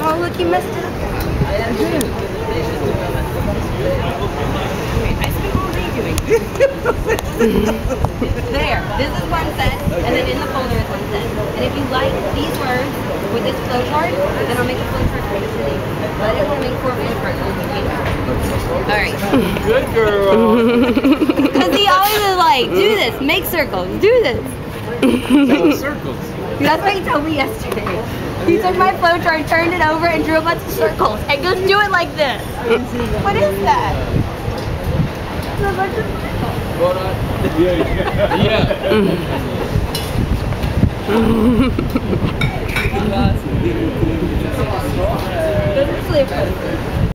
Oh, look, you messed it up. there. This is one set, and then in the folder is one set. And if you like these words with this flowchart, then I'll make a flowchart for of these. But I didn't want to make four flowcharts. All right. Good girl. Because he always is like, do this, make circles, do this. Circles. That's what he told me yesterday. He took my flowchart, turned it over, and drew a bunch of circles. And goes, do it like this. What is that? It's a bunch of circles. Yeah. yeah. Those are slippers.